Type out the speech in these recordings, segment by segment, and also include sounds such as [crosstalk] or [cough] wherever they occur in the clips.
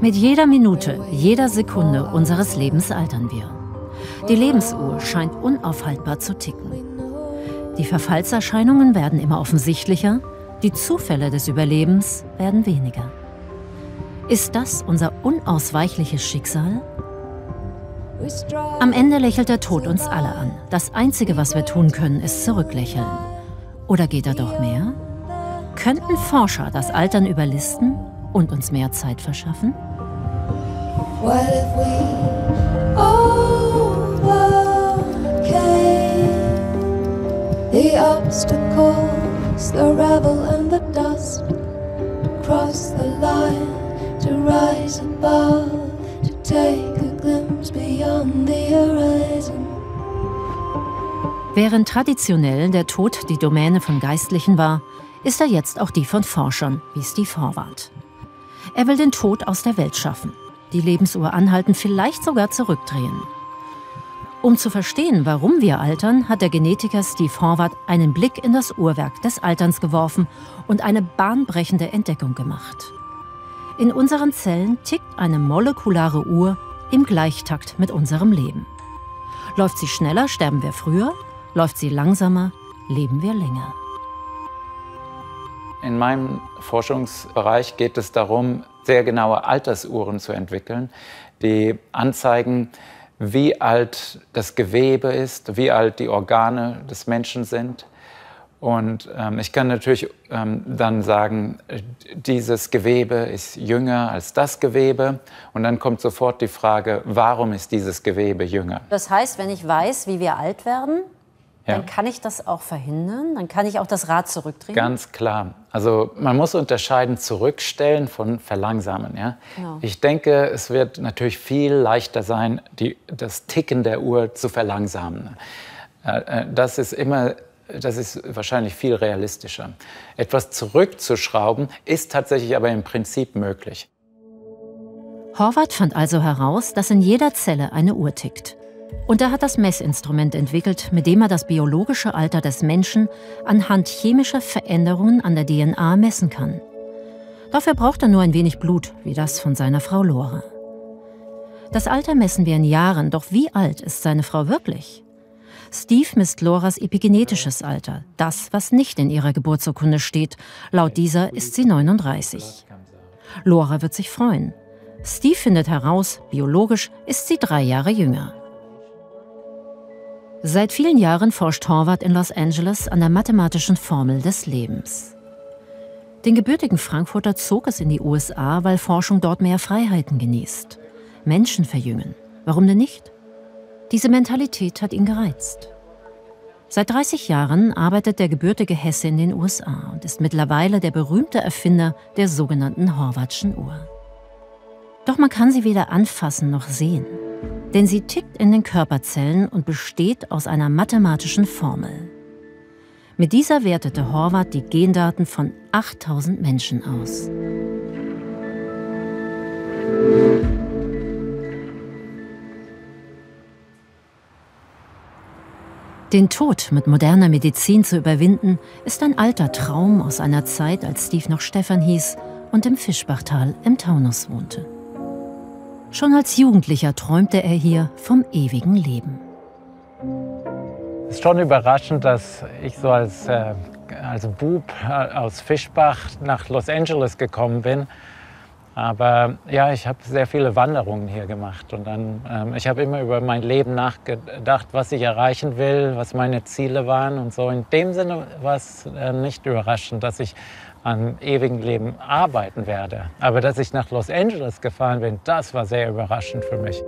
Mit jeder Minute, jeder Sekunde unseres Lebens altern wir. Die Lebensuhr scheint unaufhaltbar zu ticken. Die Verfallserscheinungen werden immer offensichtlicher, die Zufälle des Überlebens werden weniger. Ist das unser unausweichliches Schicksal? Am Ende lächelt der Tod uns alle an. Das Einzige, was wir tun können, ist zurücklächeln. Oder geht da doch mehr? Könnten Forscher das Altern überlisten und uns mehr Zeit verschaffen? The obstacles, the rubble and the dust, cross the line to rise above, to take a glimpse beyond the horizon. Während traditionell der Tod die Domäne von Geistlichen war, ist er jetzt auch die von Forschern, wie Steve Horvath. Er will den Tod aus der Welt schaffen, die Lebensuhr anhalten, vielleicht sogar zurückdrehen. Um zu verstehen, warum wir altern, hat der Genetiker Steve Horvath einen Blick in das Uhrwerk des Alterns geworfen und eine bahnbrechende Entdeckung gemacht. In unseren Zellen tickt eine molekulare Uhr im Gleichtakt mit unserem Leben. Läuft sie schneller, sterben wir früher, läuft sie langsamer, leben wir länger. In meinem Forschungsbereich geht es darum, sehr genaue Altersuhren zu entwickeln, die anzeigen, wie alt das Gewebe ist, wie alt die Organe des Menschen sind. Und ähm, ich kann natürlich ähm, dann sagen, dieses Gewebe ist jünger als das Gewebe. Und dann kommt sofort die Frage, warum ist dieses Gewebe jünger? Das heißt, wenn ich weiß, wie wir alt werden, ja. dann kann ich das auch verhindern, dann kann ich auch das Rad zurückdrehen. Ganz klar. Also man muss unterscheiden zurückstellen von verlangsamen. Ja? Genau. Ich denke, es wird natürlich viel leichter sein, die, das Ticken der Uhr zu verlangsamen. Äh, äh, das ist immer das ist wahrscheinlich viel realistischer. Etwas zurückzuschrauben ist tatsächlich aber im Prinzip möglich. Horvath fand also heraus, dass in jeder Zelle eine Uhr tickt. Und er hat das Messinstrument entwickelt, mit dem er das biologische Alter des Menschen anhand chemischer Veränderungen an der DNA messen kann. Dafür braucht er nur ein wenig Blut, wie das von seiner Frau Lore. Das Alter messen wir in Jahren, doch wie alt ist seine Frau wirklich? Steve misst Loras epigenetisches Alter, das, was nicht in ihrer Geburtsurkunde steht. Laut dieser ist sie 39. Lora wird sich freuen. Steve findet heraus, biologisch ist sie drei Jahre jünger. Seit vielen Jahren forscht Horvath in Los Angeles an der mathematischen Formel des Lebens. Den gebürtigen Frankfurter zog es in die USA, weil Forschung dort mehr Freiheiten genießt. Menschen verjüngen. Warum denn nicht? Diese Mentalität hat ihn gereizt. Seit 30 Jahren arbeitet der gebürtige Hesse in den USA und ist mittlerweile der berühmte Erfinder der sogenannten Horvatschen Uhr. Doch man kann sie weder anfassen noch sehen denn sie tickt in den Körperzellen und besteht aus einer mathematischen Formel. Mit dieser wertete Horvath die Gendaten von 8000 Menschen aus. Den Tod mit moderner Medizin zu überwinden, ist ein alter Traum aus einer Zeit, als Steve noch Stefan hieß und im Fischbachtal im Taunus wohnte. Schon als Jugendlicher träumte er hier vom ewigen Leben. Es ist schon überraschend, dass ich so als, äh, als Bub aus Fischbach nach Los Angeles gekommen bin. Aber ja, ich habe sehr viele Wanderungen hier gemacht und dann, ähm, ich habe immer über mein Leben nachgedacht, was ich erreichen will, was meine Ziele waren und so. In dem Sinne war es äh, nicht überraschend, dass ich an ewigem Leben arbeiten werde. Aber dass ich nach Los Angeles gefahren bin, das war sehr überraschend für mich.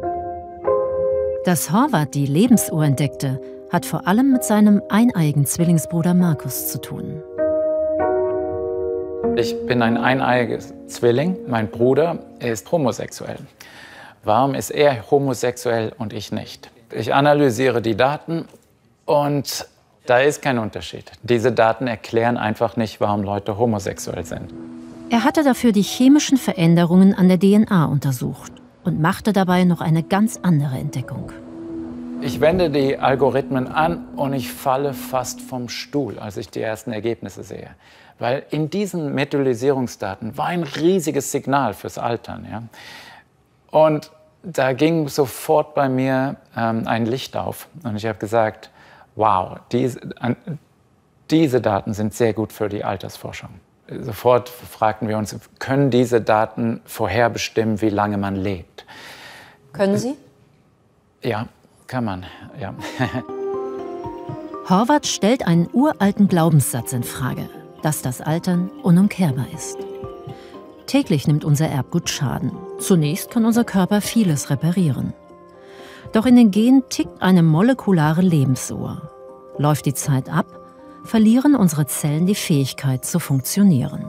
Dass Horvath die Lebensuhr entdeckte, hat vor allem mit seinem eineigen Zwillingsbruder Markus zu tun. Ich bin ein eineiiges Zwilling. Mein Bruder ist homosexuell. Warum ist er homosexuell und ich nicht? Ich analysiere die Daten und da ist kein Unterschied. Diese Daten erklären einfach nicht, warum Leute homosexuell sind. Er hatte dafür die chemischen Veränderungen an der DNA untersucht und machte dabei noch eine ganz andere Entdeckung. Ich wende die Algorithmen an und ich falle fast vom Stuhl, als ich die ersten Ergebnisse sehe. Weil in diesen Methylisierungsdaten war ein riesiges Signal fürs Altern. Ja? Und da ging sofort bei mir ähm, ein Licht auf. Und ich habe gesagt, wow, diese, diese Daten sind sehr gut für die Altersforschung. Sofort fragten wir uns, können diese Daten vorherbestimmen, wie lange man lebt? Können Sie? Ja, kann man, ja. [laughs] Horvath stellt einen uralten Glaubenssatz in Frage, dass das Altern unumkehrbar ist. Täglich nimmt unser Erbgut Schaden. Zunächst kann unser Körper vieles reparieren. Doch in den Genen tickt eine molekulare Lebensuhr. Läuft die Zeit ab, verlieren unsere Zellen die Fähigkeit zu funktionieren.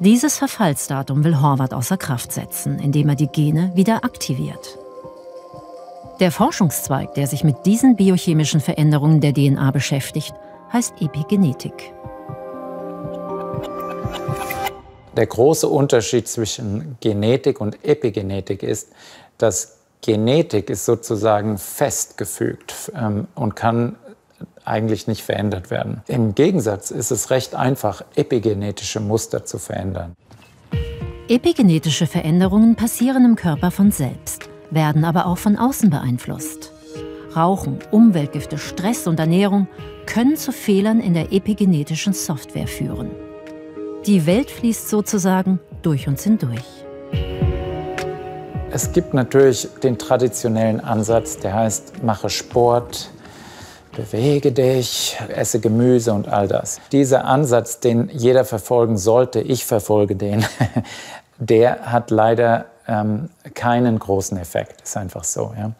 Dieses Verfallsdatum will Horvath außer Kraft setzen, indem er die Gene wieder aktiviert. Der Forschungszweig, der sich mit diesen biochemischen Veränderungen der DNA beschäftigt, heißt Epigenetik. Der große Unterschied zwischen Genetik und Epigenetik ist, dass Genetik ist sozusagen festgefügt ähm, und kann eigentlich nicht verändert werden. Im Gegensatz ist es recht einfach, epigenetische Muster zu verändern. Epigenetische Veränderungen passieren im Körper von selbst, werden aber auch von außen beeinflusst. Rauchen, Umweltgifte, Stress und Ernährung können zu Fehlern in der epigenetischen Software führen. Die Welt fließt sozusagen durch uns hindurch. Es gibt natürlich den traditionellen Ansatz, der heißt, mache Sport, bewege dich, esse Gemüse und all das. Dieser Ansatz, den jeder verfolgen sollte, ich verfolge den, [laughs] der hat leider ähm, keinen großen Effekt. Ist einfach so. Ja.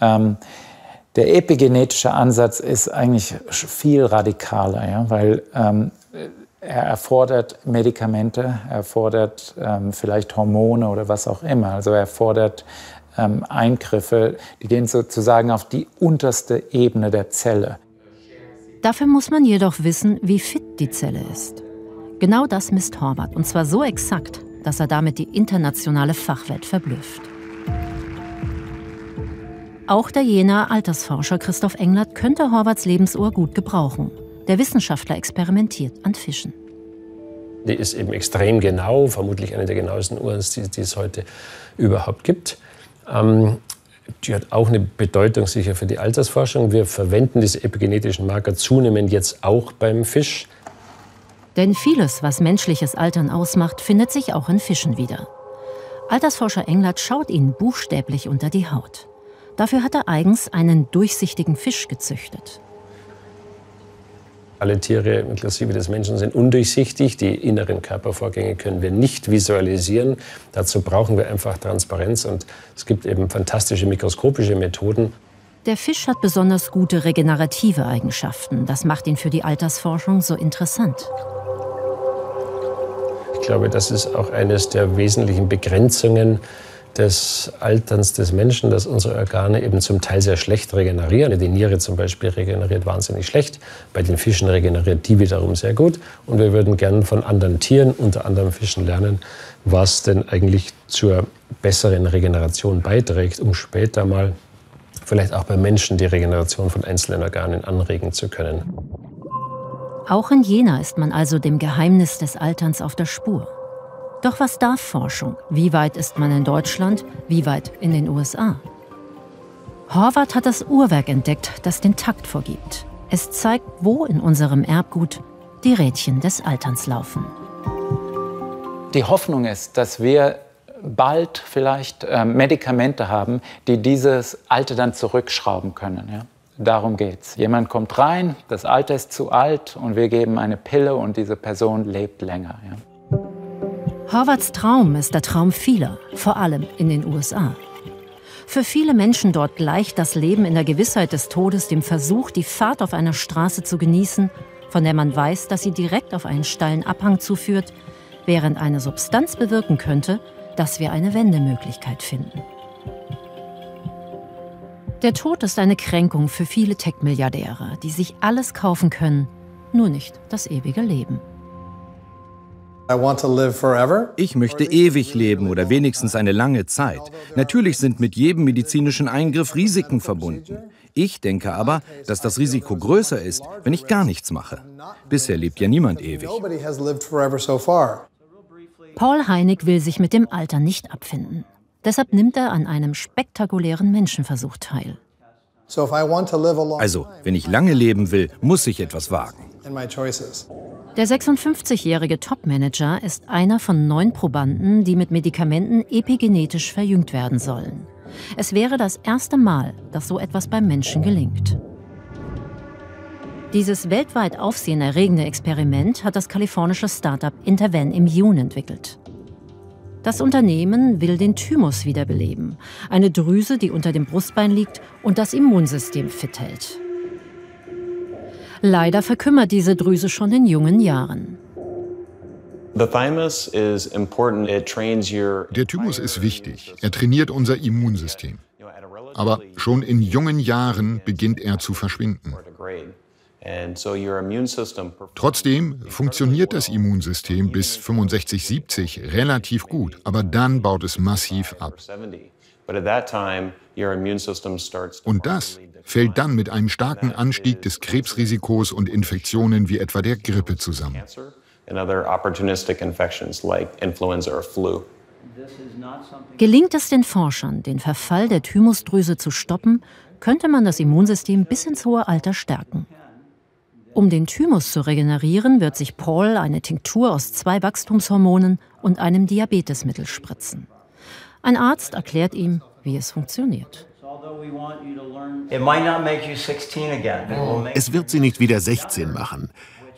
Ähm, der epigenetische Ansatz ist eigentlich viel radikaler, ja, weil ähm, er erfordert Medikamente, er erfordert ähm, vielleicht Hormone oder was auch immer. Also er erfordert ähm, Eingriffe, die gehen sozusagen auf die unterste Ebene der Zelle. Dafür muss man jedoch wissen, wie fit die Zelle ist. Genau das misst Horvath, und zwar so exakt, dass er damit die internationale Fachwelt verblüfft. Auch der Jenaer Altersforscher Christoph Englert könnte Horvaths Lebensuhr gut gebrauchen. Der Wissenschaftler experimentiert an Fischen. Die ist eben extrem genau, vermutlich eine der genauesten Uhren, die, die es heute überhaupt gibt. Ähm, die hat auch eine Bedeutung sicher für die Altersforschung. Wir verwenden diese epigenetischen Marker zunehmend jetzt auch beim Fisch. Denn vieles, was menschliches Altern ausmacht, findet sich auch in Fischen wieder. Altersforscher Englert schaut ihnen buchstäblich unter die Haut. Dafür hat er eigens einen durchsichtigen Fisch gezüchtet. Alle Tiere, inklusive des Menschen, sind undurchsichtig. Die inneren Körpervorgänge können wir nicht visualisieren. Dazu brauchen wir einfach Transparenz. Und es gibt eben fantastische mikroskopische Methoden. Der Fisch hat besonders gute regenerative Eigenschaften. Das macht ihn für die Altersforschung so interessant. Ich glaube, das ist auch eines der wesentlichen Begrenzungen des Alterns des Menschen, dass unsere Organe eben zum Teil sehr schlecht regenerieren. Die Niere zum Beispiel regeneriert wahnsinnig schlecht. Bei den Fischen regeneriert die wiederum sehr gut. Und wir würden gerne von anderen Tieren, unter anderem Fischen, lernen, was denn eigentlich zur besseren Regeneration beiträgt, um später mal vielleicht auch bei Menschen die Regeneration von einzelnen Organen anregen zu können. Auch in Jena ist man also dem Geheimnis des Alterns auf der Spur. Doch was darf Forschung? Wie weit ist man in Deutschland? Wie weit in den USA? Horvath hat das Uhrwerk entdeckt, das den Takt vorgibt. Es zeigt, wo in unserem Erbgut die Rädchen des Alterns laufen. Die Hoffnung ist, dass wir bald vielleicht äh, Medikamente haben, die dieses Alter dann zurückschrauben können. Ja? Darum geht's. Jemand kommt rein, das Alter ist zu alt und wir geben eine Pille und diese Person lebt länger. Ja? Horvaths Traum ist der Traum vieler, vor allem in den USA. Für viele Menschen dort gleicht das Leben in der Gewissheit des Todes dem Versuch, die Fahrt auf einer Straße zu genießen, von der man weiß, dass sie direkt auf einen steilen Abhang zuführt, während eine Substanz bewirken könnte, dass wir eine Wendemöglichkeit finden. Der Tod ist eine Kränkung für viele Tech-Milliardäre, die sich alles kaufen können, nur nicht das ewige Leben. Ich möchte ewig leben oder wenigstens eine lange Zeit. Natürlich sind mit jedem medizinischen Eingriff Risiken verbunden. Ich denke aber, dass das Risiko größer ist, wenn ich gar nichts mache. Bisher lebt ja niemand ewig. Paul Heinig will sich mit dem Alter nicht abfinden. Deshalb nimmt er an einem spektakulären Menschenversuch teil. Also, wenn ich lange leben will, muss ich etwas wagen. Der 56-jährige Topmanager ist einer von neun Probanden, die mit Medikamenten epigenetisch verjüngt werden sollen. Es wäre das erste Mal, dass so etwas beim Menschen gelingt. Dieses weltweit aufsehenerregende Experiment hat das kalifornische Startup Interven Immune entwickelt. Das Unternehmen will den Thymus wiederbeleben, eine Drüse, die unter dem Brustbein liegt und das Immunsystem fit hält. Leider verkümmert diese Drüse schon in jungen Jahren. Der Thymus ist wichtig. Er trainiert unser Immunsystem. Aber schon in jungen Jahren beginnt er zu verschwinden. Trotzdem funktioniert das Immunsystem bis 65, 70 relativ gut, aber dann baut es massiv ab. Und das fällt dann mit einem starken Anstieg des Krebsrisikos und Infektionen wie etwa der Grippe zusammen. Gelingt es den Forschern, den Verfall der Thymusdrüse zu stoppen, könnte man das Immunsystem bis ins hohe Alter stärken. Um den Thymus zu regenerieren, wird sich Paul eine Tinktur aus zwei Wachstumshormonen und einem Diabetesmittel spritzen. Ein Arzt erklärt ihm, wie es funktioniert. Es wird sie nicht wieder 16 machen,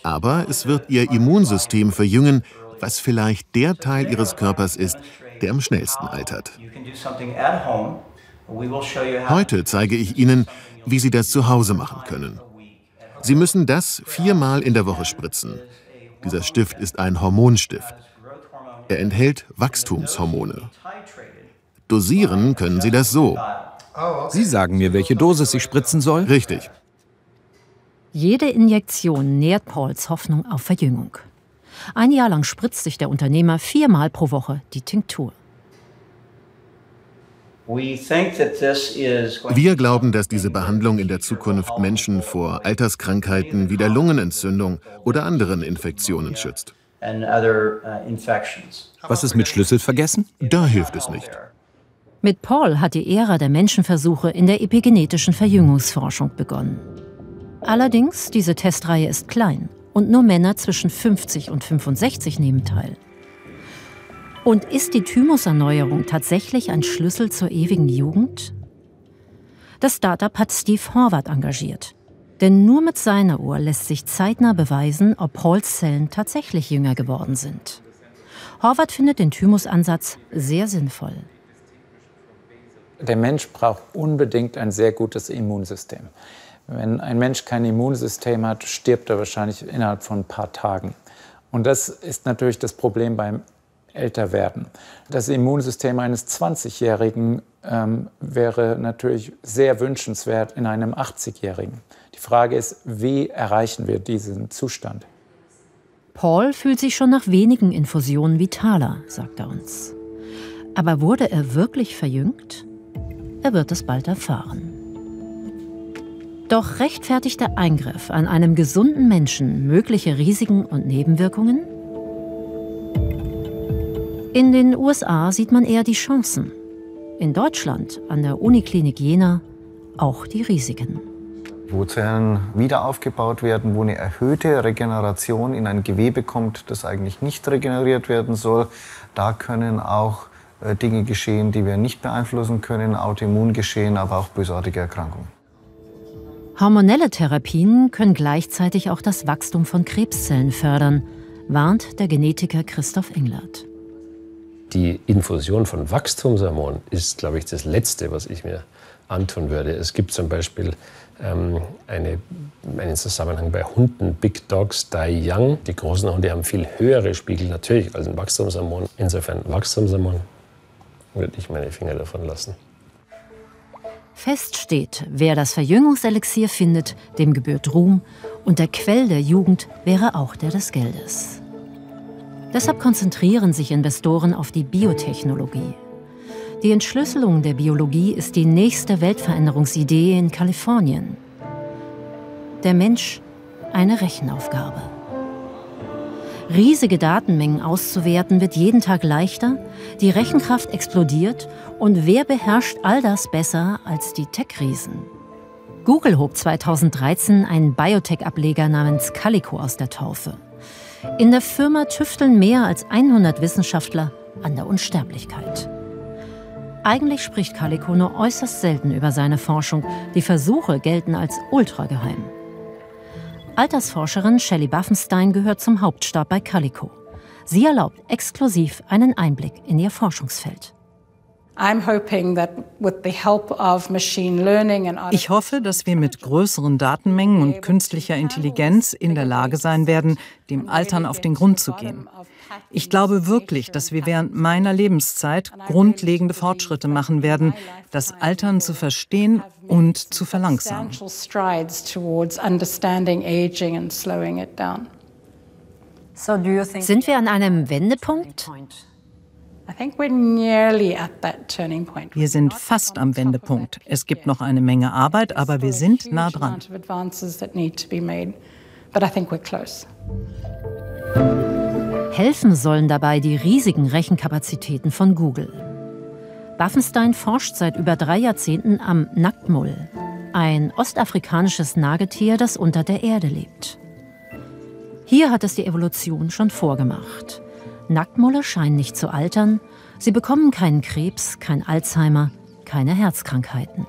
aber es wird ihr Immunsystem verjüngen, was vielleicht der Teil ihres Körpers ist, der am schnellsten altert. Heute zeige ich Ihnen, wie Sie das zu Hause machen können. Sie müssen das viermal in der Woche spritzen. Dieser Stift ist ein Hormonstift. Er enthält Wachstumshormone. Dosieren können Sie das so. Sie sagen mir, welche Dosis ich spritzen soll? Richtig. Jede Injektion nährt Pauls Hoffnung auf Verjüngung. Ein Jahr lang spritzt sich der Unternehmer viermal pro Woche die Tinktur. Wir glauben, dass diese Behandlung in der Zukunft Menschen vor Alterskrankheiten wie der Lungenentzündung oder anderen Infektionen schützt. Was ist mit Schlüsselvergessen? Da hilft es nicht. Mit Paul hat die Ära der Menschenversuche in der epigenetischen Verjüngungsforschung begonnen. Allerdings, diese Testreihe ist klein und nur Männer zwischen 50 und 65 nehmen teil. Und ist die Thymuserneuerung tatsächlich ein Schlüssel zur ewigen Jugend? Das Startup hat Steve Horvath engagiert. Denn nur mit seiner Uhr lässt sich zeitnah beweisen, ob Pauls Zellen tatsächlich jünger geworden sind. Horvath findet den Thymusansatz sehr sinnvoll. Der Mensch braucht unbedingt ein sehr gutes Immunsystem. Wenn ein Mensch kein Immunsystem hat, stirbt er wahrscheinlich innerhalb von ein paar Tagen. Und das ist natürlich das Problem beim älter werden. Das Immunsystem eines 20-Jährigen ähm, wäre natürlich sehr wünschenswert in einem 80-Jährigen. Die Frage ist, wie erreichen wir diesen Zustand? Paul fühlt sich schon nach wenigen Infusionen vitaler, sagt er uns. Aber wurde er wirklich verjüngt? Er wird es bald erfahren. Doch rechtfertigt der Eingriff an einem gesunden Menschen mögliche Risiken und Nebenwirkungen? In den USA sieht man eher die Chancen. In Deutschland, an der Uniklinik Jena, auch die Risiken. Wo Zellen wieder aufgebaut werden, wo eine erhöhte Regeneration in ein Gewebe kommt, das eigentlich nicht regeneriert werden soll, da können auch Dinge geschehen, die wir nicht beeinflussen können, Autoimmungeschehen, aber auch bösartige Erkrankungen. Hormonelle Therapien können gleichzeitig auch das Wachstum von Krebszellen fördern, warnt der Genetiker Christoph Englert die Infusion von Wachstumshormon ist, glaube ich, das Letzte, was ich mir antun würde. Es gibt zum Beispiel ähm, eine, einen Zusammenhang bei Hunden, Big Dogs die Young. Die großen Hunde haben viel höhere Spiegel natürlich als ein Wachstumshormon. Insofern Wachstumshormon würde ich meine Finger davon lassen. Fest steht, wer das Verjüngungselixier findet, dem gebührt Ruhm und der Quell der Jugend wäre auch der des Geldes. Deshalb konzentrieren sich Investoren auf die Biotechnologie. Die Entschlüsselung der Biologie ist die nächste Weltveränderungsidee in Kalifornien. Der Mensch eine Rechenaufgabe. Riesige Datenmengen auszuwerten wird jeden Tag leichter, die Rechenkraft explodiert und wer beherrscht all das besser als die Tech-Riesen? Google hob 2013 einen Biotech-Ableger namens Calico aus der Taufe. In der Firma tüfteln mehr als 100 Wissenschaftler an der Unsterblichkeit. Eigentlich spricht Calico nur äußerst selten über seine Forschung. Die Versuche gelten als ultrageheim. Altersforscherin Shelley Buffenstein gehört zum Hauptstab bei Calico. Sie erlaubt exklusiv einen Einblick in ihr Forschungsfeld. Ich hoffe, dass wir mit größeren Datenmengen und künstlicher Intelligenz in der Lage sein werden, dem Altern auf den Grund zu gehen. Ich glaube wirklich, dass wir während meiner Lebenszeit grundlegende Fortschritte machen werden, das Altern zu verstehen und zu verlangsamen. Sind wir an einem Wendepunkt? Wir sind fast am Wendepunkt. Es gibt noch eine Menge Arbeit, aber wir sind nah dran. Helfen sollen dabei die riesigen Rechenkapazitäten von Google. Waffenstein forscht seit über drei Jahrzehnten am Nacktmull, ein ostafrikanisches Nagetier, das unter der Erde lebt. Hier hat es die Evolution schon vorgemacht. Nacktmulle scheinen nicht zu altern, sie bekommen keinen Krebs, kein Alzheimer, keine Herzkrankheiten.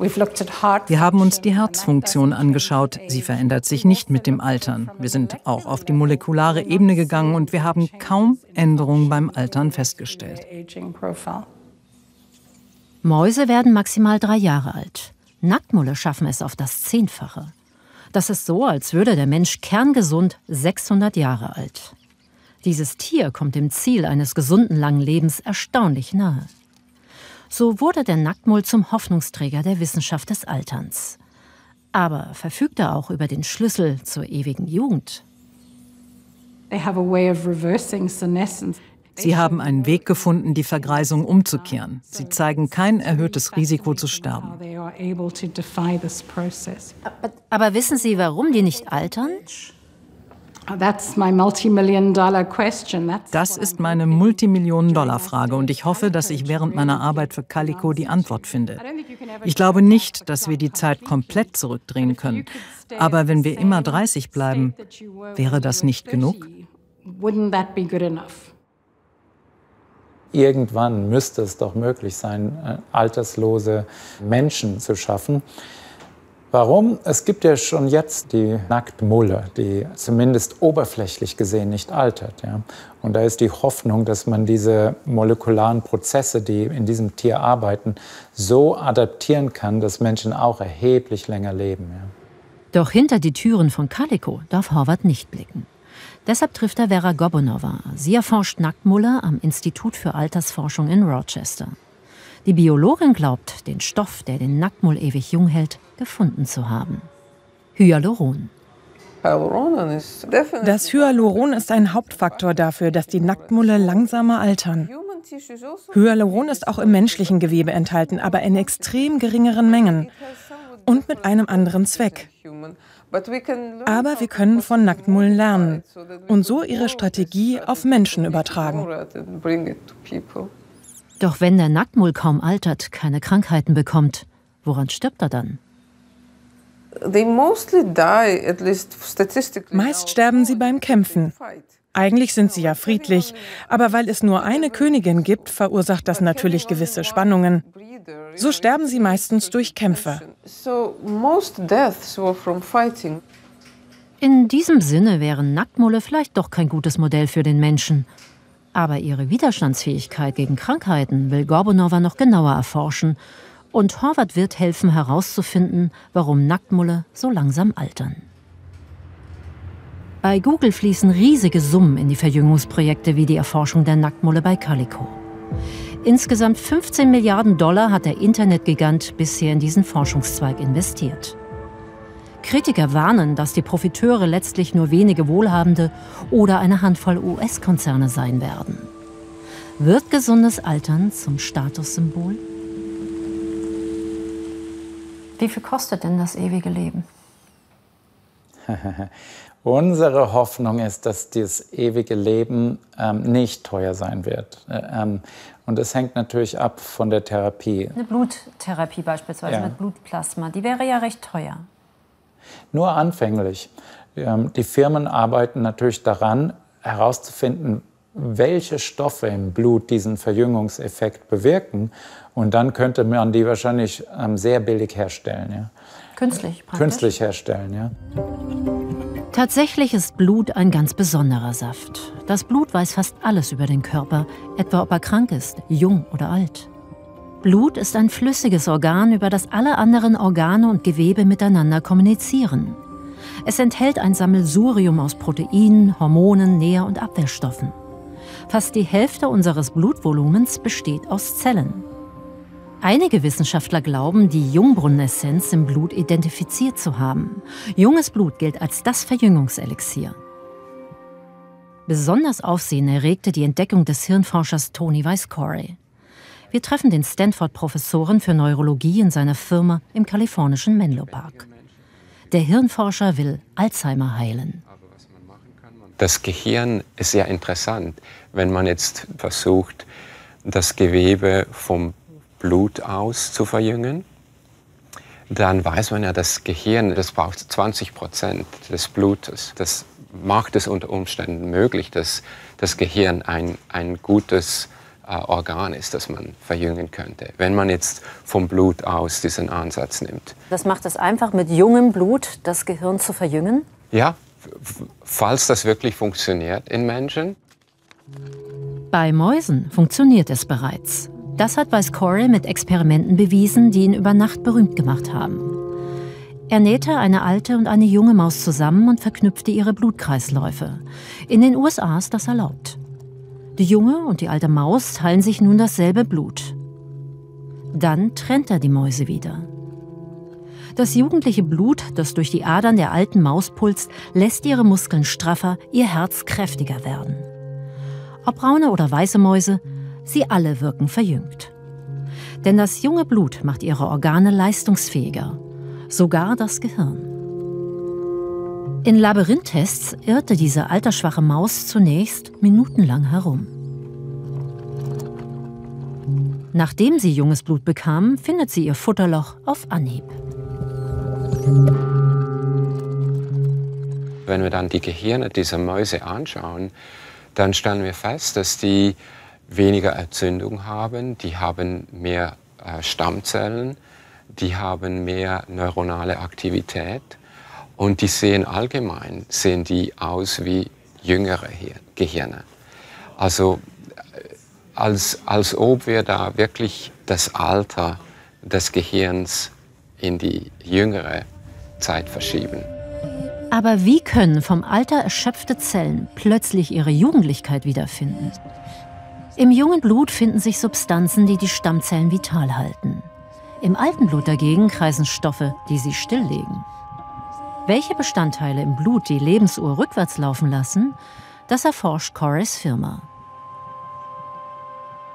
Wir haben uns die Herzfunktion angeschaut. Sie verändert sich nicht mit dem Altern. Wir sind auch auf die molekulare Ebene gegangen und wir haben kaum Änderungen beim Altern festgestellt. Mäuse werden maximal drei Jahre alt. Nacktmulle schaffen es auf das Zehnfache. Das ist so, als würde der Mensch kerngesund 600 Jahre alt. Dieses Tier kommt dem Ziel eines gesunden langen Lebens erstaunlich nahe. So wurde der Nacktmull zum Hoffnungsträger der Wissenschaft des Alterns. Aber verfügt er auch über den Schlüssel zur ewigen Jugend? Sie haben einen Weg gefunden, die Vergreisung umzukehren. Sie zeigen kein erhöhtes Risiko zu sterben. Aber wissen Sie, warum die nicht altern? Das ist meine Multimillionen-Dollar-Frage und ich hoffe, dass ich während meiner Arbeit für Calico die Antwort finde. Ich glaube nicht, dass wir die Zeit komplett zurückdrehen können. Aber wenn wir immer 30 bleiben, wäre das nicht genug? Irgendwann müsste es doch möglich sein, äh, alterslose Menschen zu schaffen. Warum? Es gibt ja schon jetzt die Nacktmulle, die zumindest oberflächlich gesehen nicht altert. Ja? Und da ist die Hoffnung, dass man diese molekularen Prozesse, die in diesem Tier arbeiten, so adaptieren kann, dass Menschen auch erheblich länger leben. Ja? Doch hinter die Türen von Calico darf Horvath nicht blicken. Deshalb trifft er Vera Gobonova. Sie erforscht Nacktmulle am Institut für Altersforschung in Rochester. Die Biologin glaubt, den Stoff, der den Nacktmull ewig jung hält, gefunden zu haben. Hyaluron. Das Hyaluron ist ein Hauptfaktor dafür, dass die Nacktmulle langsamer altern. Hyaluron ist auch im menschlichen Gewebe enthalten, aber in extrem geringeren Mengen und mit einem anderen Zweck. Aber wir können von Nacktmullen lernen und so ihre Strategie auf Menschen übertragen. Doch wenn der Nacktmull kaum altert, keine Krankheiten bekommt, woran stirbt er dann? Meist sterben sie beim Kämpfen. Eigentlich sind sie ja friedlich, aber weil es nur eine Königin gibt, verursacht das natürlich gewisse Spannungen. So sterben sie meistens durch Kämpfe. In diesem Sinne wären Nacktmulle vielleicht doch kein gutes Modell für den Menschen. Aber ihre Widerstandsfähigkeit gegen Krankheiten will Gorbunova noch genauer erforschen und Horvath wird helfen herauszufinden, warum Nacktmulle so langsam altern. Bei Google fließen riesige Summen in die Verjüngungsprojekte wie die Erforschung der Nacktmulle bei Calico. Insgesamt 15 Milliarden Dollar hat der Internetgigant bisher in diesen Forschungszweig investiert. Kritiker warnen, dass die Profiteure letztlich nur wenige Wohlhabende oder eine Handvoll US-Konzerne sein werden. Wird gesundes Altern zum Statussymbol? Wie viel kostet denn das ewige Leben? [laughs] Unsere Hoffnung ist, dass das ewige Leben ähm, nicht teuer sein wird. Äh, ähm, und das hängt natürlich ab von der Therapie. Eine Bluttherapie beispielsweise ja. mit Blutplasma, die wäre ja recht teuer. Nur anfänglich. Ähm, die Firmen arbeiten natürlich daran, herauszufinden, welche Stoffe im Blut diesen Verjüngungseffekt bewirken. Und dann könnte man die wahrscheinlich ähm, sehr billig herstellen. Ja. Künstlich, praktisch. Künstlich herstellen, ja. Tatsächlich ist Blut ein ganz besonderer Saft. Das Blut weiß fast alles über den Körper, etwa ob er krank ist, jung oder alt. Blut ist ein flüssiges Organ, über das alle anderen Organe und Gewebe miteinander kommunizieren. Es enthält ein Sammelsurium aus Proteinen, Hormonen, Nähr- und Abwehrstoffen. Fast die Hälfte unseres Blutvolumens besteht aus Zellen. Einige Wissenschaftler glauben, die Jungbrunnen-Essenz im Blut identifiziert zu haben. Junges Blut gilt als das Verjüngungselixier. Besonders Aufsehen erregte die Entdeckung des Hirnforschers Tony Weiss-Corey. Wir treffen den Stanford-Professoren für Neurologie in seiner Firma im kalifornischen Menlo Park. Der Hirnforscher will Alzheimer heilen. Das Gehirn ist sehr interessant, wenn man jetzt versucht, das Gewebe vom Blut aus zu verjüngen, dann weiß man ja, das Gehirn, das braucht 20 Prozent des Blutes. Das macht es unter Umständen möglich, dass das Gehirn ein, ein gutes äh, Organ ist, das man verjüngen könnte, wenn man jetzt vom Blut aus diesen Ansatz nimmt. Das macht es einfach, mit jungem Blut das Gehirn zu verjüngen? Ja, falls das wirklich funktioniert in Menschen. Bei Mäusen funktioniert es bereits. Das hat Weiss Corey mit Experimenten bewiesen, die ihn über Nacht berühmt gemacht haben. Er nähte eine alte und eine junge Maus zusammen und verknüpfte ihre Blutkreisläufe. In den USA ist das erlaubt. Die junge und die alte Maus teilen sich nun dasselbe Blut. Dann trennt er die Mäuse wieder. Das jugendliche Blut, das durch die Adern der alten Maus pulst, lässt ihre Muskeln straffer, ihr Herz kräftiger werden. Ob braune oder weiße Mäuse, Sie alle wirken verjüngt. Denn das junge Blut macht ihre Organe leistungsfähiger, sogar das Gehirn. In Labyrinth-Tests irrte diese altersschwache Maus zunächst minutenlang herum. Nachdem sie junges Blut bekam, findet sie ihr Futterloch auf Anhieb. Wenn wir dann die Gehirne dieser Mäuse anschauen, dann stellen wir fest, dass die weniger Entzündung haben, die haben mehr äh, Stammzellen, die haben mehr neuronale Aktivität und die sehen allgemein sehen die aus wie jüngere Gehirne. Also äh, als, als ob wir da wirklich das Alter des Gehirns in die jüngere Zeit verschieben. Aber wie können vom Alter erschöpfte Zellen plötzlich ihre Jugendlichkeit wiederfinden? Im jungen Blut finden sich Substanzen, die die Stammzellen vital halten. Im alten Blut dagegen kreisen Stoffe, die sie stilllegen. Welche Bestandteile im Blut die Lebensuhr rückwärts laufen lassen, das erforscht Corys Firma.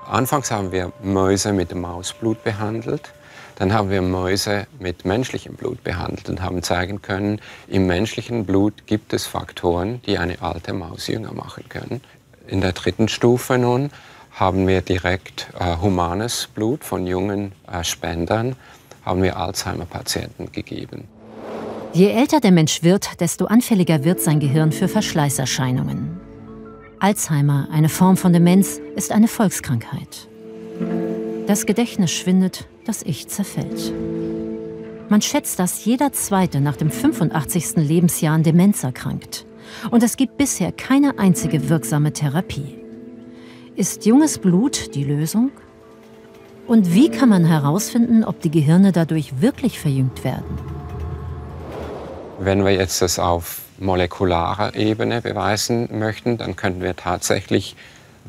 Anfangs haben wir Mäuse mit Mausblut behandelt. Dann haben wir Mäuse mit menschlichem Blut behandelt und haben zeigen können, im menschlichen Blut gibt es Faktoren, die eine alte Maus jünger machen können. In der dritten Stufe nun haben wir direkt äh, humanes Blut von jungen äh, Spendern, haben wir Alzheimer-Patienten gegeben. Je älter der Mensch wird, desto anfälliger wird sein Gehirn für Verschleißerscheinungen. Alzheimer, eine Form von Demenz, ist eine Volkskrankheit. Das Gedächtnis schwindet, das Ich zerfällt. Man schätzt, dass jeder Zweite nach dem 85. Lebensjahr an Demenz erkrankt. Und es gibt bisher keine einzige wirksame Therapie. Ist junges Blut die Lösung? Und wie kann man herausfinden, ob die Gehirne dadurch wirklich verjüngt werden? Wenn wir jetzt das auf molekularer Ebene beweisen möchten, dann könnten wir tatsächlich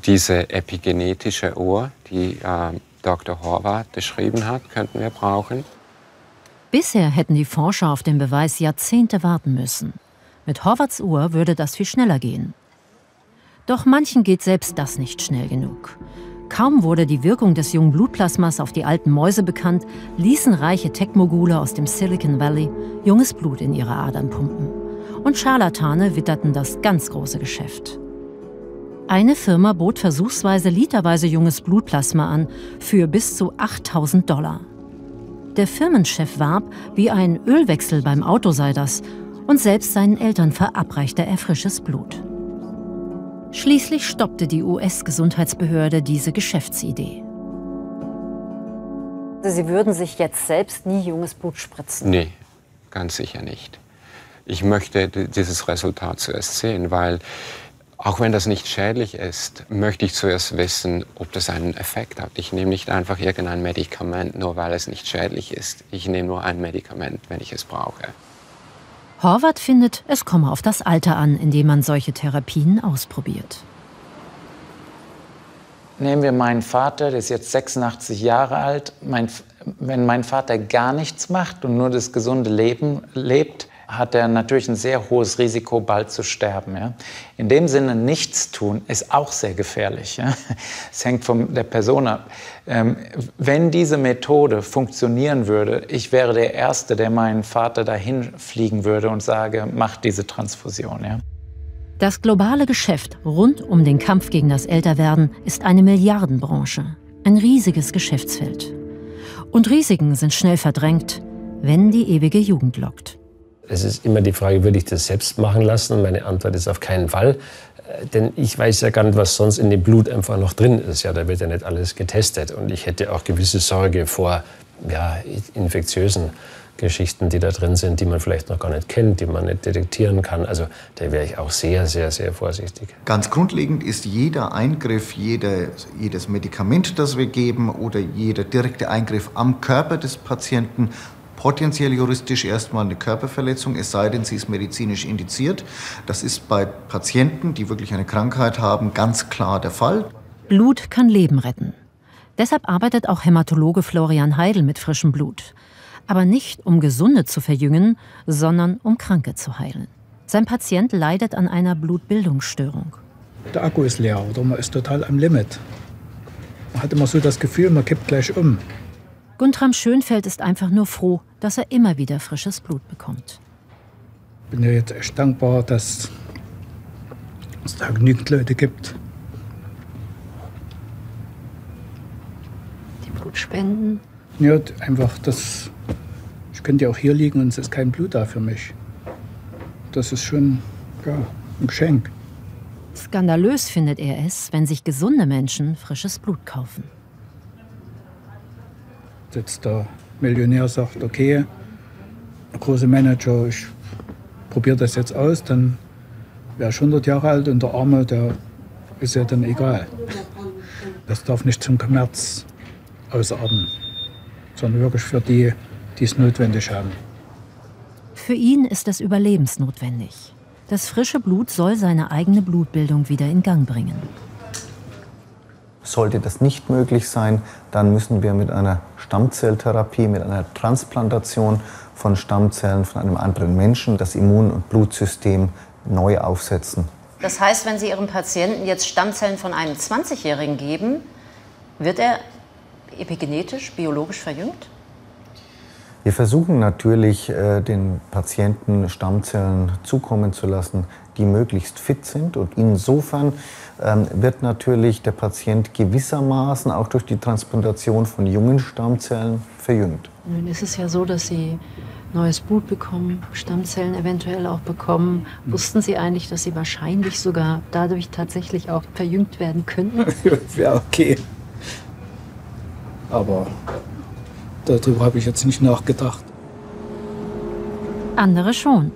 diese epigenetische Uhr, die äh, Dr. Horvath beschrieben hat, könnten wir brauchen. Bisher hätten die Forscher auf den Beweis Jahrzehnte warten müssen. Mit Horvaths Uhr würde das viel schneller gehen. Doch manchen geht selbst das nicht schnell genug. Kaum wurde die Wirkung des jungen Blutplasmas auf die alten Mäuse bekannt, ließen reiche Tech-Mogule aus dem Silicon Valley junges Blut in ihre Adern pumpen. Und Scharlatane witterten das ganz große Geschäft. Eine Firma bot versuchsweise literweise junges Blutplasma an für bis zu 8000 Dollar. Der Firmenchef warb, wie ein Ölwechsel beim Auto sei das, und selbst seinen Eltern verabreichte er frisches Blut. Schließlich stoppte die US-Gesundheitsbehörde diese Geschäftsidee. Sie würden sich jetzt selbst nie junges Blut spritzen? Nee, ganz sicher nicht. Ich möchte dieses Resultat zuerst sehen, weil auch wenn das nicht schädlich ist, möchte ich zuerst wissen, ob das einen Effekt hat. Ich nehme nicht einfach irgendein Medikament, nur weil es nicht schädlich ist. Ich nehme nur ein Medikament, wenn ich es brauche. Horvath findet, es komme auf das Alter an, in dem man solche Therapien ausprobiert. Nehmen wir meinen Vater, der ist jetzt 86 Jahre alt. Mein, wenn mein Vater gar nichts macht und nur das gesunde Leben lebt, hat er natürlich ein sehr hohes Risiko, bald zu sterben. Ja? In dem Sinne, nichts tun ist auch sehr gefährlich. Ja? Es hängt von der Person ab. Ähm, wenn diese Methode funktionieren würde, ich wäre der Erste, der meinen Vater dahin fliegen würde und sage, mach diese Transfusion. Ja? Das globale Geschäft rund um den Kampf gegen das Älterwerden ist eine Milliardenbranche, ein riesiges Geschäftsfeld. Und Risiken sind schnell verdrängt, wenn die ewige Jugend lockt. Es ist immer die Frage, würde ich das selbst machen lassen? Meine Antwort ist auf keinen Fall. Äh, denn ich weiß ja gar nicht, was sonst in dem Blut einfach noch drin ist. Ja, da wird ja nicht alles getestet. Und ich hätte auch gewisse Sorge vor ja, infektiösen Geschichten, die da drin sind, die man vielleicht noch gar nicht kennt, die man nicht detektieren kann. Also da wäre ich auch sehr, sehr, sehr vorsichtig. Ganz grundlegend ist jeder Eingriff, jede, jedes Medikament, das wir geben oder jeder direkte Eingriff am Körper des Patienten potenziell juristisch erstmal eine Körperverletzung, es sei denn, sie ist medizinisch indiziert. Das ist bei Patienten, die wirklich eine Krankheit haben, ganz klar der Fall. Blut kann Leben retten. Deshalb arbeitet auch Hämatologe Florian Heidel mit frischem Blut. Aber nicht um Gesunde zu verjüngen, sondern um Kranke zu heilen. Sein Patient leidet an einer Blutbildungsstörung. Der Akku ist leer oder man ist total am Limit. Man hat immer so das Gefühl, man kippt gleich um. Guntram Schönfeld ist einfach nur froh, dass er immer wieder frisches Blut bekommt. Ich bin ja jetzt echt dankbar, dass es da genügend Leute gibt. Die Blut spenden? Ja, einfach das. Ich könnte ja auch hier liegen und es ist kein Blut da für mich. Das ist schon ja, ein Geschenk. Skandalös findet er es, wenn sich gesunde Menschen frisches Blut kaufen jetzt der Millionär sagt, okay, der große Manager, ich probiere das jetzt aus, dann wäre ich 100 Jahre alt und der Arme, der ist ja dann egal. Das darf nicht zum Kommerz ausarten, sondern wirklich für die, die es notwendig haben. Für ihn ist es überlebensnotwendig. Das frische Blut soll seine eigene Blutbildung wieder in Gang bringen. Sollte das nicht möglich sein, dann müssen wir mit einer Stammzelltherapie, mit einer Transplantation von Stammzellen von einem anderen Menschen das Immun- und Blutsystem neu aufsetzen. Das heißt, wenn Sie Ihrem Patienten jetzt Stammzellen von einem 20-Jährigen geben, wird er epigenetisch, biologisch verjüngt? Wir versuchen natürlich, äh, den Patienten Stammzellen zukommen zu lassen, die möglichst fit sind. Und insofern ähm, wird natürlich der Patient gewissermaßen auch durch die Transplantation von jungen Stammzellen verjüngt. Nun ist es ja so, dass Sie neues Blut bekommen, Stammzellen eventuell auch bekommen. Wussten Sie eigentlich, dass Sie wahrscheinlich sogar dadurch tatsächlich auch verjüngt werden könnten? [laughs] ja, okay. Aber darüber habe ich jetzt nicht nachgedacht. Andere schon.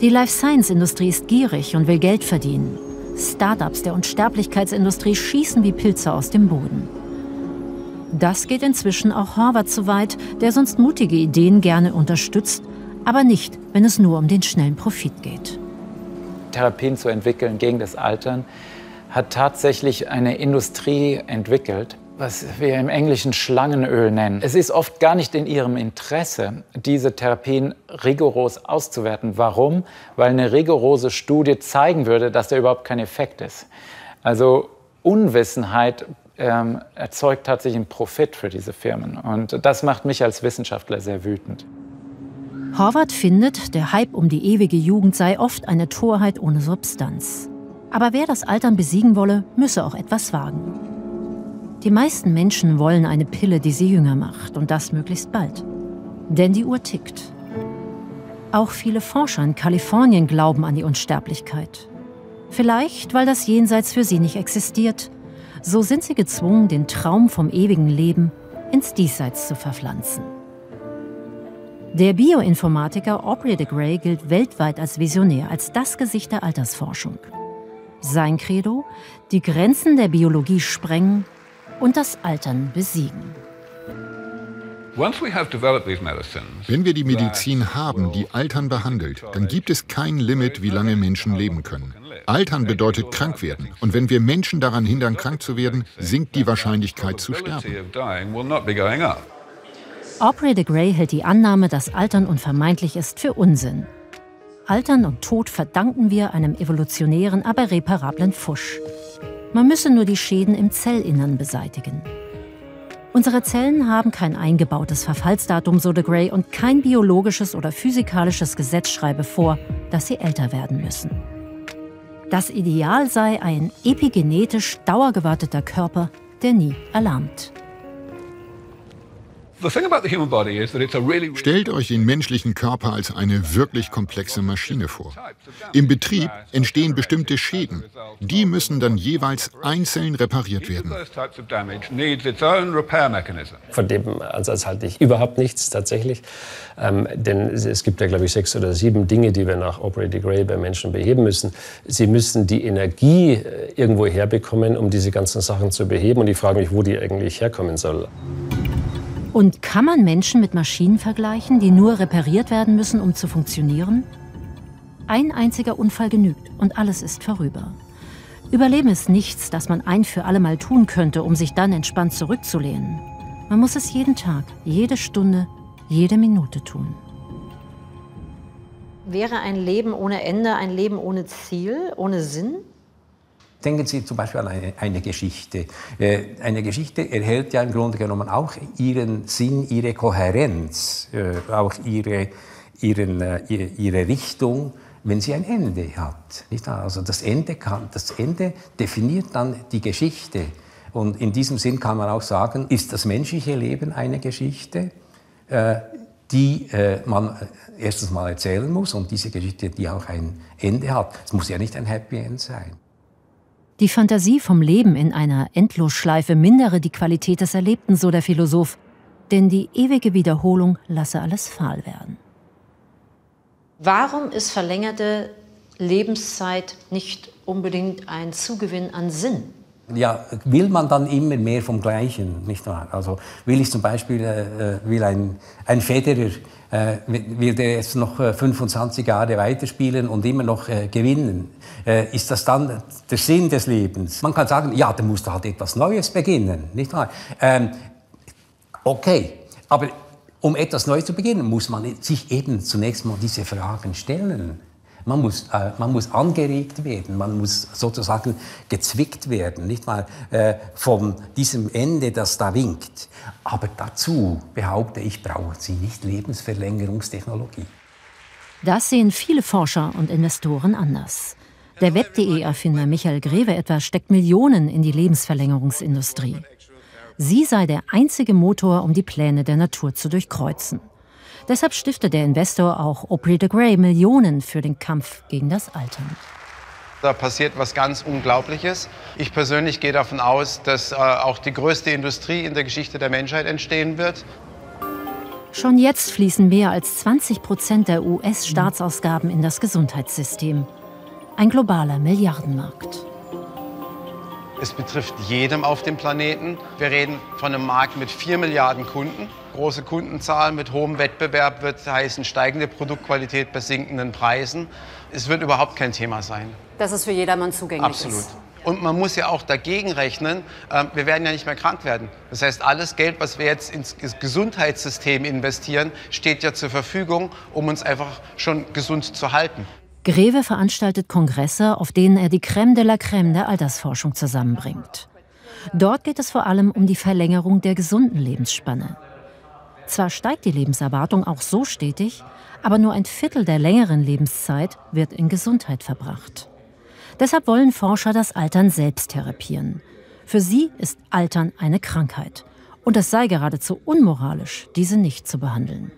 Die Life Science Industrie ist gierig und will Geld verdienen. Startups der Unsterblichkeitsindustrie schießen wie Pilze aus dem Boden. Das geht inzwischen auch Harvard zu weit, der sonst mutige Ideen gerne unterstützt, aber nicht, wenn es nur um den schnellen Profit geht. Therapien zu entwickeln gegen das Altern hat tatsächlich eine Industrie entwickelt, was wir im Englischen Schlangenöl nennen. Es ist oft gar nicht in ihrem Interesse, diese Therapien rigoros auszuwerten. Warum? Weil eine rigorose Studie zeigen würde, dass da überhaupt kein Effekt ist. Also Unwissenheit ähm, erzeugt tatsächlich einen Profit für diese Firmen. Und das macht mich als Wissenschaftler sehr wütend. Horvath findet, der Hype um die ewige Jugend sei oft eine Torheit ohne Substanz. Aber wer das Altern besiegen wolle, müsse auch etwas wagen. Die meisten Menschen wollen eine Pille, die sie jünger macht, und das möglichst bald. Denn die Uhr tickt. Auch viele Forscher in Kalifornien glauben an die Unsterblichkeit. Vielleicht, weil das Jenseits für sie nicht existiert. So sind sie gezwungen, den Traum vom ewigen Leben ins Diesseits zu verpflanzen. Der Bioinformatiker Aubrey de Grey gilt weltweit als Visionär, als das Gesicht der Altersforschung. Sein Credo, die Grenzen der Biologie sprengen und das Altern besiegen. Wenn wir die Medizin haben, die Altern behandelt, dann gibt es kein Limit, wie lange Menschen leben können. Altern bedeutet krank werden. Und wenn wir Menschen daran hindern, krank zu werden, sinkt die Wahrscheinlichkeit zu sterben. Aubrey de Grey hält die Annahme, dass Altern unvermeidlich ist, für Unsinn. Altern und Tod verdanken wir einem evolutionären, aber reparablen Fusch. Man müsse nur die Schäden im Zellinnern beseitigen. Unsere Zellen haben kein eingebautes Verfallsdatum, so de Grey, und kein biologisches oder physikalisches Gesetz schreibe vor, dass sie älter werden müssen. Das Ideal sei ein epigenetisch dauergewarteter Körper, der nie erlahmt. Stellt euch den menschlichen Körper als eine wirklich komplexe Maschine vor. Im Betrieb entstehen bestimmte Schäden. Die müssen dann jeweils einzeln repariert werden. Von dem Ansatz halte ich überhaupt nichts tatsächlich. Ähm, denn es gibt ja, glaube ich, sechs oder sieben Dinge, die wir nach Aubrey de Grey bei Menschen beheben müssen. Sie müssen die Energie äh, irgendwo herbekommen, um diese ganzen Sachen zu beheben. Und ich frage mich, wo die eigentlich herkommen soll. Und kann man Menschen mit Maschinen vergleichen, die nur repariert werden müssen, um zu funktionieren? Ein einziger Unfall genügt und alles ist vorüber. Überleben ist nichts, das man ein für alle Mal tun könnte, um sich dann entspannt zurückzulehnen. Man muss es jeden Tag, jede Stunde, jede Minute tun. Wäre ein Leben ohne Ende ein Leben ohne Ziel, ohne Sinn? Denken Sie zum Beispiel an eine, eine, Geschichte. Äh, eine Geschichte erhält ja im Grunde genommen auch ihren Sinn, ihre Kohärenz, äh, auch ihre, ihren, äh, ihre Richtung, wenn sie ein Ende hat. Also das Ende, kann, das Ende definiert dann die Geschichte. Und in diesem Sinn kann man auch sagen, ist das menschliche Leben eine Geschichte, die man erstens mal erzählen muss und diese Geschichte, die auch ein Ende hat. Es muss ja nicht ein Happy End sein. Die Fantasie vom Leben in einer Endlosschleife mindere die Qualität des Erlebten, so der Philosoph, denn die ewige Wiederholung lasse alles fahl werden. Warum ist verlängerte Lebenszeit nicht unbedingt ein Zugewinn an Sinn? Ja, will man dann immer mehr vom Gleichen, nicht wahr? Also will ich zum Beispiel, äh, äh will ein, ein Federer äh, will der jetzt noch 25 äh, Jahre weiterspielen und immer noch äh, gewinnen? Ist das dann der Sinn des Lebens? Man kann sagen, ja, dann musst du halt etwas Neues beginnen, nicht wahr? Ähm, okay, aber um etwas Neues zu beginnen, muss man sich eben zunächst mal diese Fragen stellen. Man muss, äh, man muss angeregt werden, man muss sozusagen gezwickt werden, nicht mal äh, von diesem Ende, das da winkt. Aber dazu, behaupte ich, brauchen Sie nicht Lebensverlängerungstechnologie. Das sehen viele Forscher und Investoren anders. Der Web.de-Erfinder Michael Greve etwa steckt Millionen in die Lebensverlängerungsindustrie. Sie sei der einzige Motor, um die Pläne der Natur zu durchkreuzen. Deshalb stiftet der Investor auch Aubrey de Grey Millionen für den Kampf gegen das Altern. Da passiert was ganz Unglaubliches. Ich persönlich gehe davon aus, dass äh, auch die größte Industrie in der Geschichte der Menschheit entstehen wird. Schon jetzt fließen mehr als 20 Prozent der US-Staatsausgaben in das Gesundheitssystem. Ein globaler Milliardenmarkt. Es betrifft jedem auf dem Planeten. Wir reden von einem Markt mit 4 Milliarden Kunden. Große Kundenzahlen mit hohem Wettbewerb wird heißen steigende Produktqualität bei sinkenden Preisen. Es wird überhaupt kein Thema sein. Dass es für jedermann zugänglich Absolut. ist. Und man muss ja auch dagegen rechnen, äh, wir werden ja nicht mehr krank werden. Das heißt, alles Geld, was wir jetzt ins Gesundheitssystem investieren, steht ja zur Verfügung, um uns einfach schon gesund zu halten. Greve veranstaltet Kongresse, auf denen er die Crème de la Crème der Altersforschung zusammenbringt. Dort geht es vor allem um die Verlängerung der gesunden Lebensspanne. Zwar steigt die Lebenserwartung auch so stetig, aber nur ein Viertel der längeren Lebenszeit wird in Gesundheit verbracht. Deshalb wollen Forscher das Altern selbst therapieren. Für sie ist Altern eine Krankheit. Und es sei geradezu unmoralisch, diese nicht zu behandeln.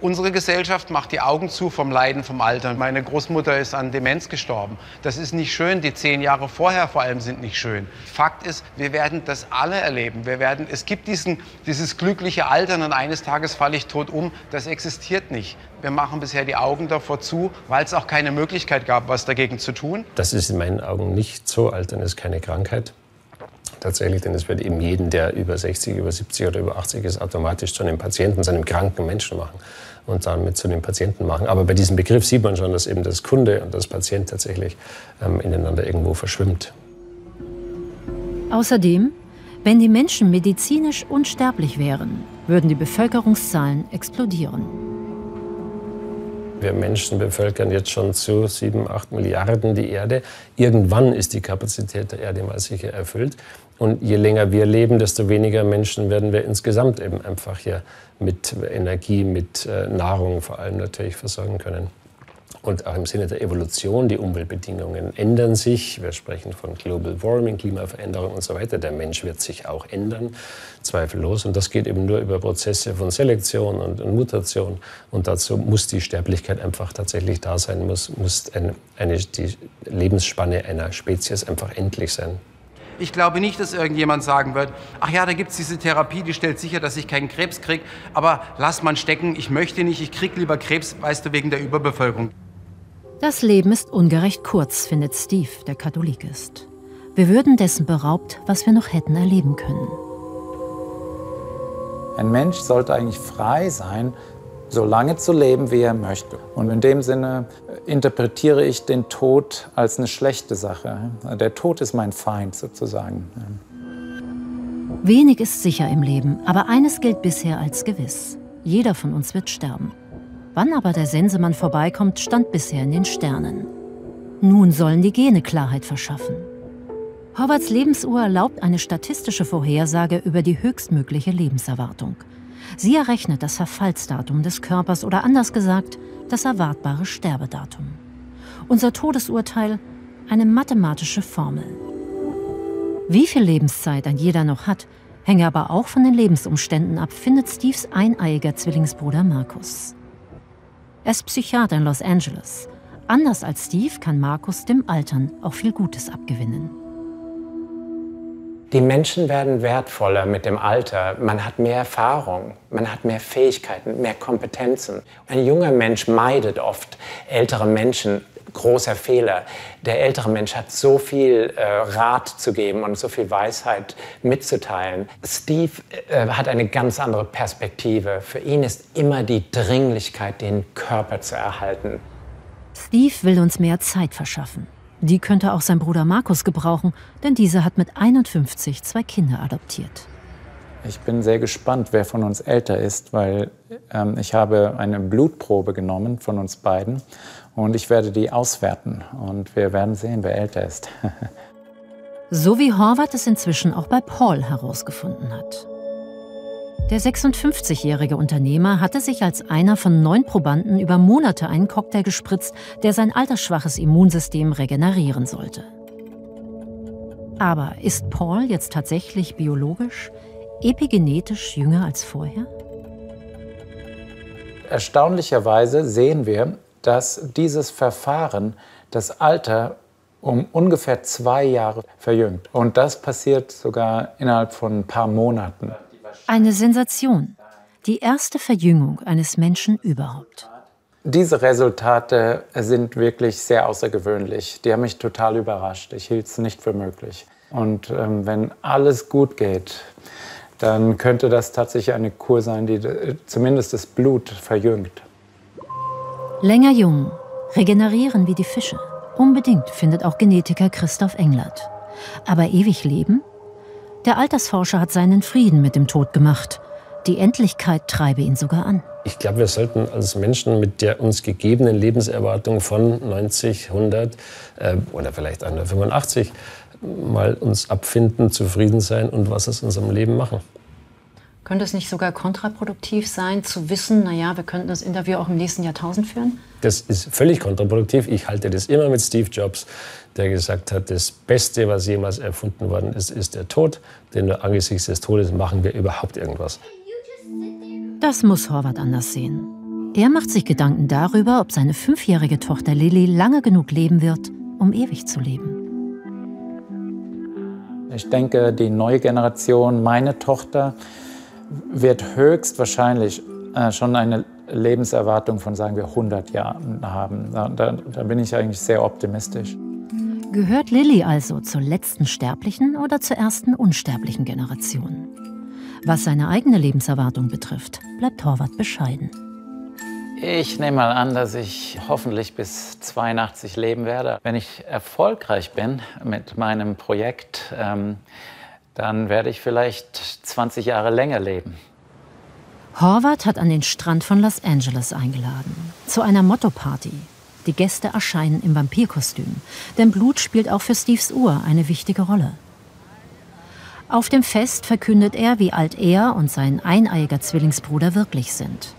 Unsere Gesellschaft macht die Augen zu vom Leiden, vom Alter. Meine Großmutter ist an Demenz gestorben. Das ist nicht schön. Die zehn Jahre vorher vor allem sind nicht schön. Fakt ist, wir werden das alle erleben. Wir werden, es gibt diesen, dieses glückliche Altern und eines Tages falle ich tot um. Das existiert nicht. Wir machen bisher die Augen davor zu, weil es auch keine Möglichkeit gab, was dagegen zu tun. Das ist in meinen Augen nicht so. Altern ist keine Krankheit tatsächlich, denn es wird eben jeden, der über 60, über 70 oder über 80 ist, automatisch zu einem Patienten, zu einem kranken Menschen machen und damit zu den Patienten machen. Aber bei diesem Begriff sieht man schon, dass eben das Kunde und das Patient tatsächlich ähm, ineinander irgendwo verschwimmt. Außerdem, wenn die Menschen medizinisch unsterblich wären, würden die Bevölkerungszahlen explodieren. Wir Menschen bevölkern jetzt schon zu 7, 8 Milliarden die Erde. Irgendwann ist die Kapazität der Erde mal sicher erfüllt. Und je länger wir leben, desto weniger Menschen werden wir insgesamt eben einfach hier mit Energie, mit äh, Nahrung vor allem natürlich versorgen können. Und auch im Sinne der Evolution, die Umweltbedingungen ändern sich. Wir sprechen von Global Warming, Klimaveränderung und so weiter. Der Mensch wird sich auch ändern, zweifellos. Und das geht eben nur über Prozesse von Selektion und, Mutation. Und dazu muss die Sterblichkeit einfach tatsächlich da sein, muss, muss eine, eine, die Lebensspanne einer Spezies einfach endlich sein. Ich glaube nicht, dass irgendjemand sagen wird, ach ja, da gibt es diese Therapie, die stellt sicher, dass ich keinen Krebs kriege, aber lass man stecken, ich möchte nicht, ich kriege lieber Krebs, weißt du, wegen der Überbevölkerung. Das Leben ist ungerecht kurz, findet Steve, der Katholik ist. Wir würden dessen beraubt, was wir noch hätten erleben können. Ein Mensch sollte eigentlich frei sein, so lange zu leben, wie er möchte. Und in dem Sinne interpretiere ich den Tod als eine schlechte Sache. Der Tod ist mein Feind sozusagen. Wenig ist sicher im Leben, aber eines gilt bisher als gewiss. Jeder von uns wird sterben. Wann aber der Sensemann vorbeikommt, stand bisher in den Sternen. Nun sollen die Gene Klarheit verschaffen. Howards Lebensuhr erlaubt eine statistische Vorhersage über die höchstmögliche Lebenserwartung. Sie errechnet das Verfallsdatum des Körpers oder anders gesagt, das erwartbare Sterbedatum. Unser Todesurteil eine mathematische Formel. Wie viel Lebenszeit ein jeder noch hat, hänge aber auch von den Lebensumständen ab, findet Steves eineiiger Zwillingsbruder Markus. Er ist Psychiater in Los Angeles. Anders als Steve kann Markus dem Altern auch viel Gutes abgewinnen. Die Menschen werden wertvoller mit dem Alter. Man hat mehr Erfahrung, man hat mehr Fähigkeiten, mehr Kompetenzen. Ein junger Mensch meidet oft ältere Menschen. Großer Fehler. Der ältere Mensch hat so viel äh, Rat zu geben und so viel Weisheit mitzuteilen. Steve äh, hat eine ganz andere Perspektive. Für ihn ist immer die Dringlichkeit, den Körper zu erhalten. Steve will uns mehr Zeit verschaffen. Die könnte auch sein Bruder Markus gebrauchen, denn dieser hat mit 51 zwei Kinder adoptiert. Ich bin sehr gespannt, wer von uns älter ist, weil ähm, ich habe eine Blutprobe genommen von uns beiden und ich werde die auswerten und wir werden sehen, wer älter ist. [laughs] so wie Horvath es inzwischen auch bei Paul herausgefunden hat. Der 56-jährige Unternehmer hatte sich als einer von neun Probanden über Monate einen Cocktail gespritzt, der sein altersschwaches Immunsystem regenerieren sollte. Aber ist Paul jetzt tatsächlich biologisch, epigenetisch jünger als vorher? Erstaunlicherweise sehen wir, dass dieses Verfahren das Alter um ungefähr zwei Jahre verjüngt. Und das passiert sogar innerhalb von ein paar Monaten. Eine Sensation. Die erste Verjüngung eines Menschen überhaupt. Diese Resultate sind wirklich sehr außergewöhnlich. Die haben mich total überrascht. Ich hielt es nicht für möglich. Und ähm, wenn alles gut geht, dann könnte das tatsächlich eine Kur sein, die äh, zumindest das Blut verjüngt. Länger jung, regenerieren wie die Fische. Unbedingt findet auch Genetiker Christoph Englert. Aber ewig leben? Der Altersforscher hat seinen Frieden mit dem Tod gemacht. Die Endlichkeit treibe ihn sogar an. Ich glaube, wir sollten als Menschen mit der uns gegebenen Lebenserwartung von 90, 100 äh, oder vielleicht 185 mal uns abfinden, zufrieden sein und was aus unserem Leben machen. Könnte es nicht sogar kontraproduktiv sein, zu wissen, naja, wir könnten das Interview auch im nächsten Jahrtausend führen? Das ist völlig kontraproduktiv. Ich halte das immer mit Steve Jobs, der gesagt hat, das Beste, was jemals erfunden worden ist, ist der Tod. Denn nur angesichts des Todes machen wir überhaupt irgendwas. Das muss Horvath anders sehen. Er macht sich Gedanken darüber, ob seine fünfjährige Tochter Lilly lange genug leben wird, um ewig zu leben. Ich denke, die neue Generation, meine Tochter, wird höchstwahrscheinlich äh, schon eine Lebenserwartung von, sagen wir, 100 Jahren haben. Da, da, da bin ich eigentlich sehr optimistisch. Gehört Lilly also zur letzten sterblichen oder zur ersten unsterblichen Generation? Was seine eigene Lebenserwartung betrifft, bleibt Horvath bescheiden. Ich nehme mal an, dass ich hoffentlich bis 82 leben werde. Wenn ich erfolgreich bin mit meinem Projekt, ähm, dann werde ich vielleicht 20 Jahre länger leben. Horvath hat an den Strand von Los Angeles eingeladen. Zu einer Motto-Party. Die Gäste erscheinen im Vampirkostüm. Denn Blut spielt auch für Steves Uhr eine wichtige Rolle. Auf dem Fest verkündet er, wie alt er und sein eineiiger Zwillingsbruder wirklich sind.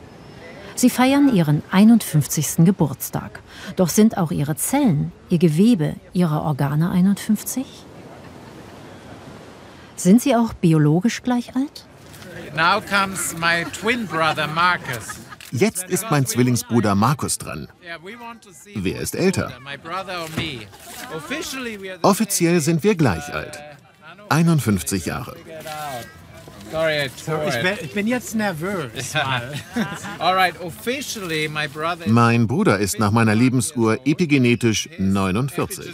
Sie feiern ihren 51. Geburtstag. Doch sind auch ihre Zellen, ihr Gewebe, ihre Organe 51? Sind sie auch biologisch gleich alt? Now comes my twin brother Marcus. Jetzt ist mein Zwillingsbruder Markus dran. Wer ist älter? Offiziell sind wir gleich alt. 51 Jahre. ich, bin, jetzt nervös. [laughs] mein Bruder ist nach meiner Lebensuhr epigenetisch 49.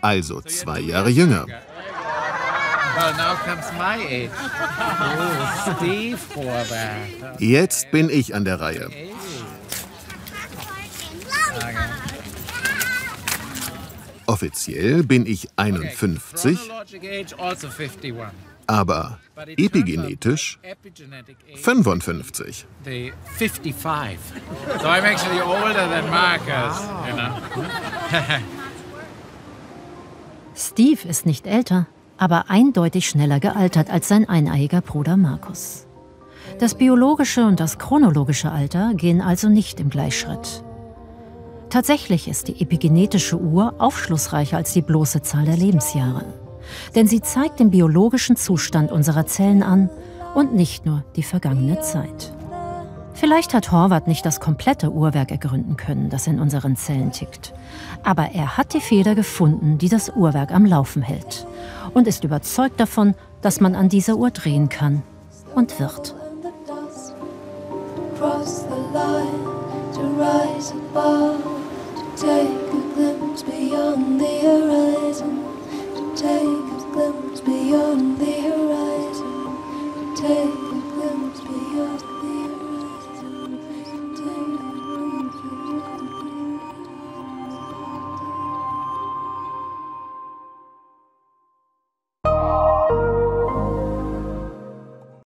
Also zwei Jahre jünger. Jetzt bin ich an der Reihe. Offiziell bin ich 51, aber epigenetisch 55. So I'm actually older than Marcus, you know. [laughs] Steve ist nicht älter, aber eindeutig schneller gealtert als sein eineiiger Bruder Markus. Das biologische und das chronologische Alter gehen also nicht im Gleichschritt. Tatsächlich ist die epigenetische Uhr aufschlussreicher als die bloße Zahl der Lebensjahre denn sie zeigt den biologischen Zustand unserer Zellen an und nicht nur die vergangene Zeit. Vielleicht hat Horvath nicht das komplette Uhrwerk ergründen können, das in unseren Zellen tickt. Aber er hat die Feder gefunden, die das Uhrwerk am Laufen hält. Und ist überzeugt davon, dass man an dieser Uhr drehen kann und wird. Take beyond the horizon. Take